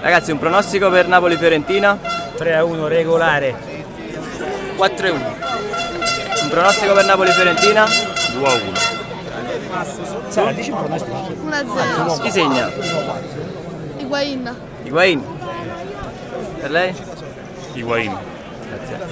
Ragazzi, un pronostico per Napoli-Fiorentina? 3 a 1 regolare. 4 a 1. Un pronostico per Napoli-Fiorentina? 2 a 1. Sara, dici un pronostico? 1-0. Chi segna? Higuain. Higuain. Per lei? Higuain. Grazie.